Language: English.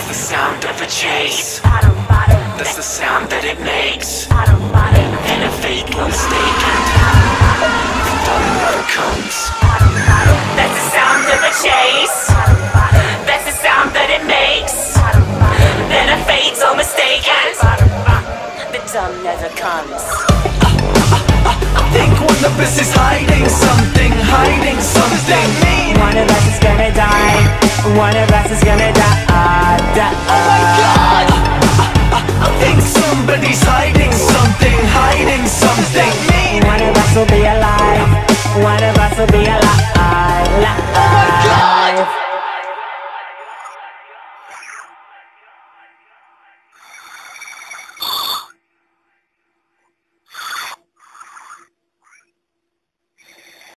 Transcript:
That's the sound of a chase. That's the sound that it makes. And a fatal mistake. The thunder comes. That's the sound of a chase. That's the sound that it makes. Then a fatal mistake And the dawn never comes. I think one of us is hiding something Hiding something. One of us is gonna die. One of us is gonna die that. Oh my god! I, think somebody's hiding something, hiding something. One of us will be alive, one of us will be alive